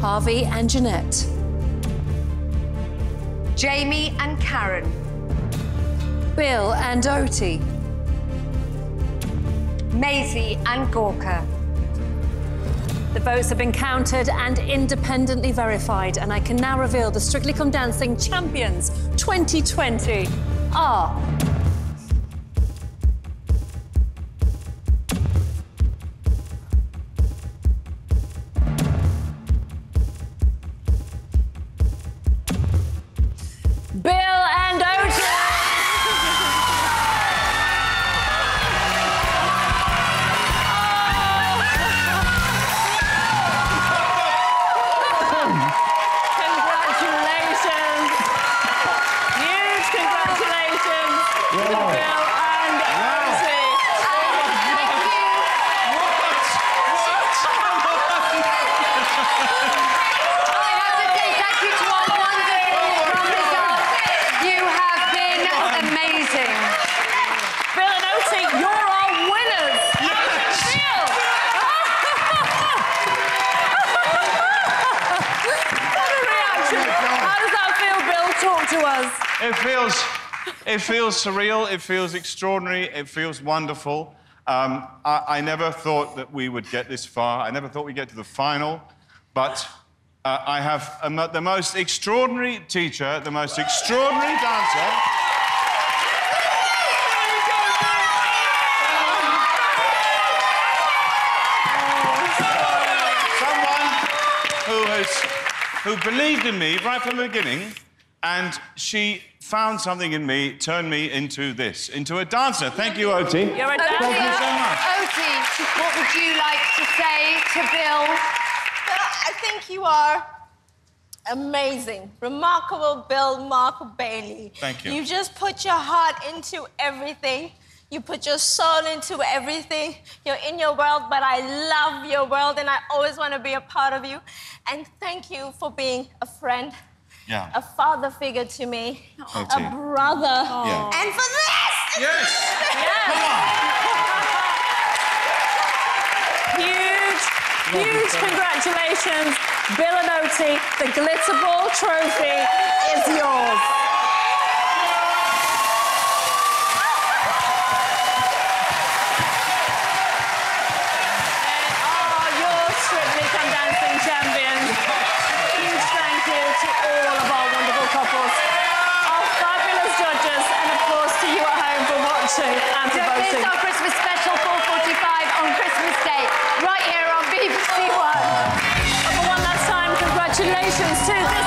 Harvey and Janette. Jamie and Karen. Bill and Oti. Maisie and Gorka. The votes have been counted and independently verified, and I can now reveal the Strictly Come Dancing champions 2020 are. It feels, it feels surreal. It feels extraordinary. It feels wonderful. Um, I, I never thought that we would get this far. I never thought we'd get to the final. But uh, I have a the most extraordinary teacher, the most extraordinary dancer. Someone who has who believed in me right from the beginning, and she found something in me, turned me into this, into a dancer. Thank you, Oti. You're a dancer. Thank you dancer. so much. Oti, what would you like to say to Bill? I think you are amazing. Remarkable Bill Mark Bailey. Thank you. You just put your heart into everything. You put your soul into everything. You're in your world, but I love your world and I always want to be a part of you. And thank you for being a friend, Yeah. a father figure to me, Oti. a brother. Yeah. And for this! Yes. Come Huge, huge congratulations, Bill and Oti. The Glitter Ball trophy is yours. They are your Dancing champions. Huge thank you to all of our wonderful couples, our fabulous judges, and of to you at home for watching and for So here's voting. our Christmas special Forty-five on Christmas Day, right here on BBC One. But for one last time, congratulations to